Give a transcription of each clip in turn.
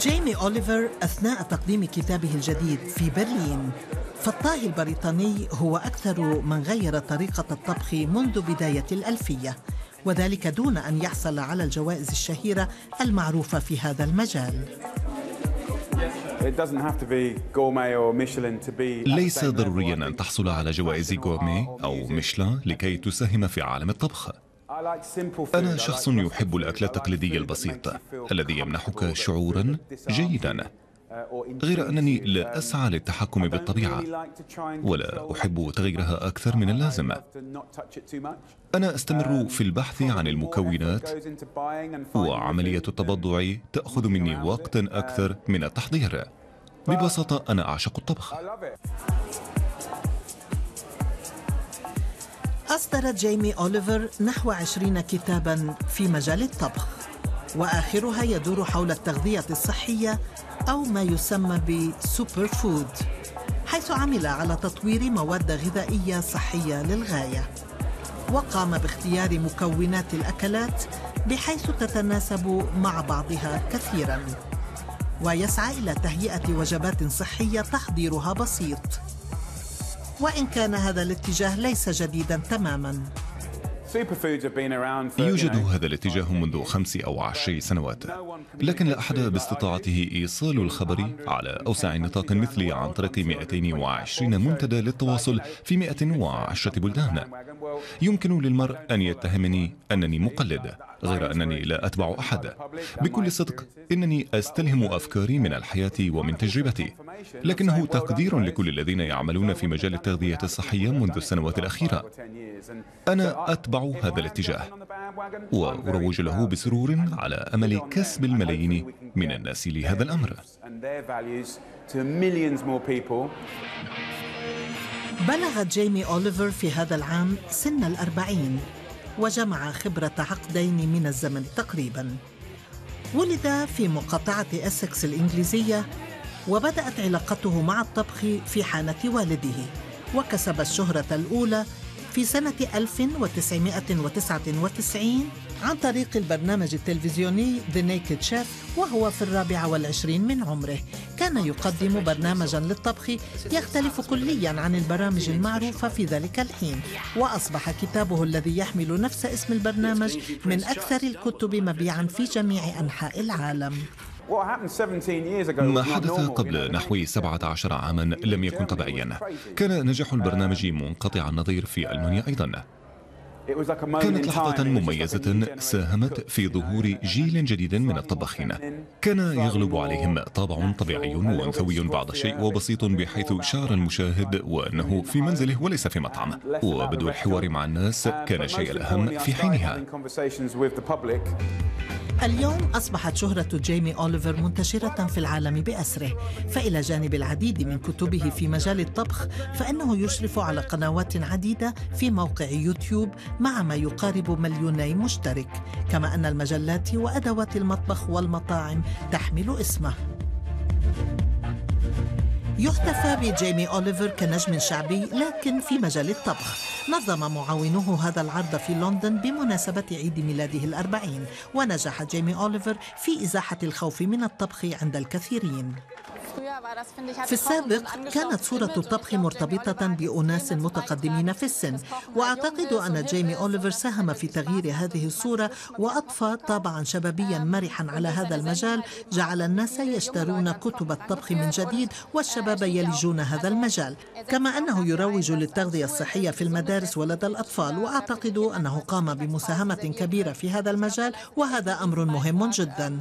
جيمي أوليفر أثناء تقديم كتابه الجديد في برلين. فالطاهي البريطاني هو أكثر من غير طريقة الطبخ منذ بداية الألفية وذلك دون أن يحصل على الجوائز الشهيرة المعروفة في هذا المجال. ليس ضروريا أن تحصل على جوائز غورمي أو ميشلان لكي تساهم في عالم الطبخ. أنا شخص يحب الأكل التقليدي البسيط الذي يمنحك شعورا جيدا غير أنني لا أسعى للتحكم بالطبيعة ولا أحب تغييرها أكثر من اللازم. أنا أستمر في البحث عن المكونات وعملية التبضع تأخذ مني وقتا أكثر من التحضير. ببساطة أنا أعشق الطبخ. أصدرت جيمي أوليفر نحو عشرين كتابا في مجال الطبخ وآخرها يدور حول التغذية الصحية أو ما يسمى ب superfood حيث عمل على تطوير مواد غذائية صحية للغاية. وقام باختيار مكونات الأكلات بحيث تتناسب مع بعضها كثيرا. ويسعى إلى تهيئة وجبات صحية تحضيرها بسيط. وإن كان هذا الاتجاه ليس جديدا تماما. يوجد هذا الاتجاه منذ خمس أو عشر سنوات. لكن لا أحد باستطاعته إيصال الخبر على أوسع نطاق مثلي عن طريق 220 منتدى للتواصل في 110 بلدان. يمكن للمرء أن يتهمني أنني مقلد غير أنني لا أتبع أحد. بكل صدق إنني أستلهم أفكاري من الحياة ومن تجربتي. لكنه تقدير لكل الذين يعملون في مجال التغذية الصحية منذ السنوات الأخيرة. أنا أتبع هذا الاتجاه وأروج له بسرور على أمل كسب الملايين من الناس لهذا الأمر. بلغت جيمي أوليفر في هذا العام سن الأربعين وجمع خبرة عقدين من الزمن تقريبا. ولد في مقاطعة أسكس الإنجليزية وبدأت علاقته مع الطبخ في حانة والده وكسب الشهرة الأولى في سنة 1999 عن طريق البرنامج التلفزيوني The Naked Chef وهو في الرابعة والعشرين من عمره. كان يقدم برنامجا للطبخ يختلف كليا عن البرامج المعروفة في ذلك الحين. وأصبح كتابه الذي يحمل نفس اسم البرنامج من أكثر الكتب مبيعا في جميع أنحاء العالم. ما حدث قبل نحو 17 عاما لم يكن طبيعيا. كان نجاح البرنامج منقطع النظير في ألمانيا أيضا. كانت لحظة مميزة ساهمت في ظهور جيل جديد من الطباخين. كان يغلب عليهم طابع طبيعي وأنثوي بعض الشيء وبسيط بحيث شعر المشاهد وأنه في منزله وليس في مطعم. وبدء الحوار مع الناس كان الشيء الأهم في حينها. اليوم أصبحت شهرة جيمي أوليفر منتشرة في العالم بأسره. فإلى جانب العديد من كتبه في مجال الطبخ فإنه يشرف على قنوات عديدة في موقع يوتيوب مع ما يقارب مليوني مشترك. كما أن المجلات وأدوات المطبخ والمطاعم تحمل اسمه. يحتفى بجيمي أوليفر كنجم شعبي لكن في مجال الطبخ. نظم معاونوه هذا العرض في لندن بمناسبة عيد ميلاده الأربعين ونجح جيمي أوليفر في إزاحة الخوف من الطبخ عند الكثيرين. في السابق كانت صورة الطبخ مرتبطة بأناس متقدمين في السن. وأعتقد أن جيمي أوليفر ساهم في تغيير هذه الصورة وأضفى طابعا شبابيا مرحا على هذا المجال. جعل الناس يشترون كتب الطبخ من جديد والشباب يلجون هذا المجال. كما أنه يروج للتغذية الصحية في المدارس ولدى الأطفال وأعتقد أنه قام بمساهمة كبيرة في هذا المجال وهذا أمر مهم جدا.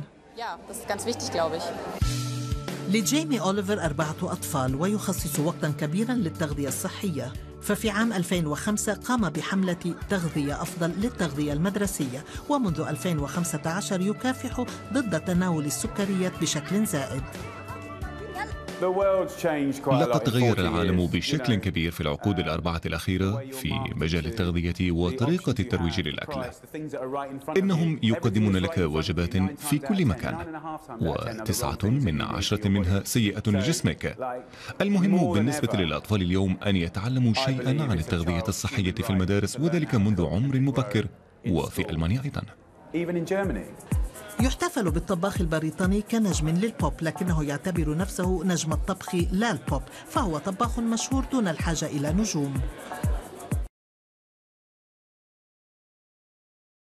لجيمي أوليفر أربعة أطفال ويخصص وقتا كبيرا للتغذية الصحية. ففي عام 2005 قام بحملة تغذية أفضل للتغذية المدرسية ومنذ 2015 يكافح ضد تناول السكريات بشكل زائد. لقد تغير العالم بشكل كبير في العقود الأربعة الأخيرة في مجال التغذية وطريقة الترويج للأكل. إنهم يقدمون لك وجبات في كل مكان. وتسعة من عشرة منها سيئة لجسمك. المهم بالنسبة للأطفال اليوم أن يتعلموا شيئا عن التغذية الصحية في المدارس وذلك منذ عمر مبكر وفي ألمانيا أيضا. يحتفل بالطباخ البريطاني كنجم للبوب لكنه يعتبر نفسه نجم الطبخ لا البوب فهو طباخ مشهور دون الحاجة إلى نجوم.